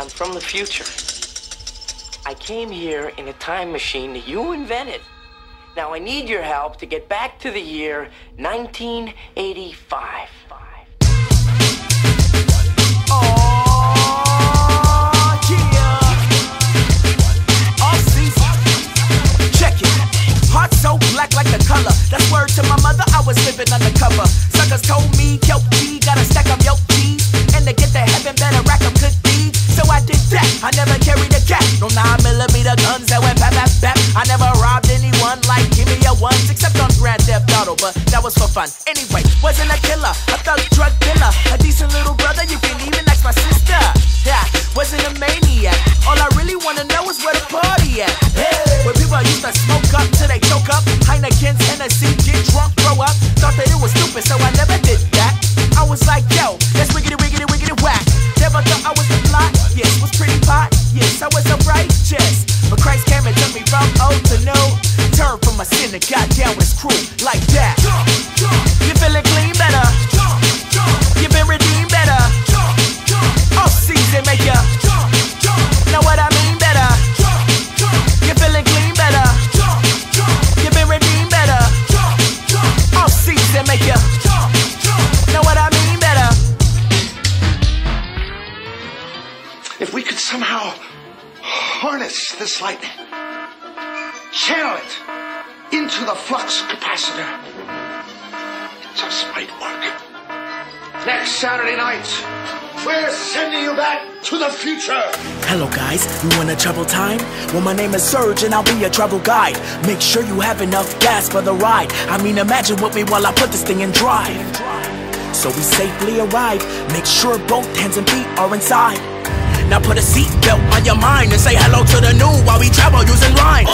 I'm from the future. I came here in a time machine that you invented. Now I need your help to get back to the year 1985. Carried a gat. No 9 millimeter guns that went bap, bap, bap. I never robbed anyone like give me a ones, except on Grand Theft Auto, but that was for fun. Anyway, wasn't a killer, a thug drug dealer, a decent little brother. You can even ask my sister. Yeah, wasn't a maniac. All I really wanna know is where the party at. Hey, where people used to smoke up. Christ came and took me from old to new. Turned from my sin and got down with crew like that. You feeling clean better? You been redeemed better? All season make ya. Know what I mean better? You feeling clean better? You been redeemed better? All season make ya. Know what I mean better? If we could somehow harness this lightning, channel it into the flux capacitor, it just might work. Next Saturday night, we're sending you back to the future. Hello guys, you wanna travel time? Well my name is Serge and I'll be your travel guide. Make sure you have enough gas for the ride. I mean imagine with me while I put this thing in drive. So we safely arrive. Make sure both hands and feet are inside Now put a seatbelt on your mind And say hello to the new while we travel using rhymes.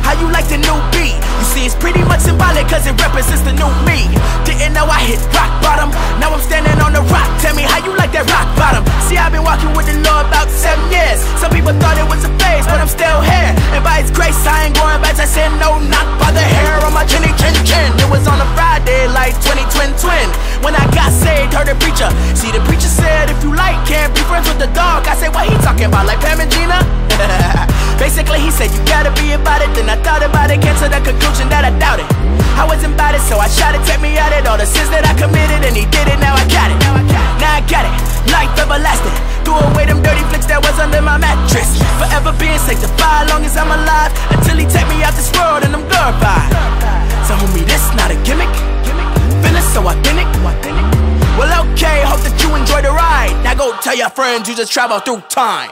How you like the new beat? You see it's pretty much symbolic cause it represents the new me. Didn't know I hit rock bottom. Now I'm standing on the rock. Tell me how you like that rock bottom? See I've been walking with the Lord about seven years. Some people thought it was a phase but I'm still here. And by his grace I ain't going back. To sin No not by the hair on my chinny chin chin. It was on a Friday like 20 twin twin. When I got Basically he said you gotta be about it. Then I thought about it came to the conclusion that I doubted I wasn't about it so I tried to take me at it All the sins that I committed and he did it now I got it. Now I got it. Life everlasting. Threw away them dirty flicks that was under my mattress. Forever being sanctified long as I'm alive Until he take me out this world and I'm glorified. So homie this not a gimmick. Feeling so authentic. Well okay, hope that you enjoy the ride. Now go tell your friends you just travel through time